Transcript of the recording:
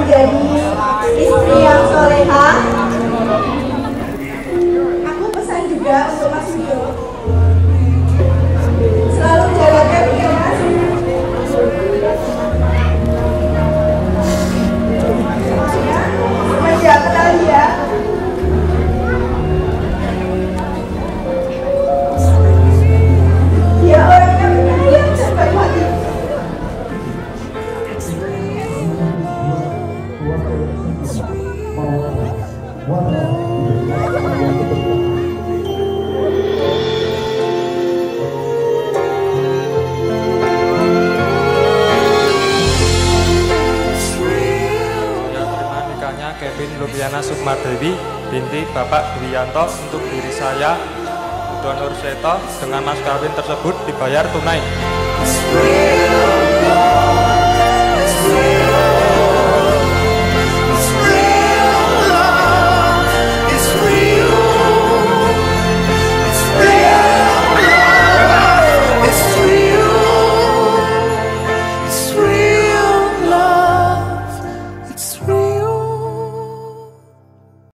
menjadi istri yang soleha. Aku pesan juga untuk Mas Yudo. Kevin Lubiana Sukmardewi binti Bapak Dwiyanto untuk diri saya Donor Seto dengan mas tersebut dibayar tunai.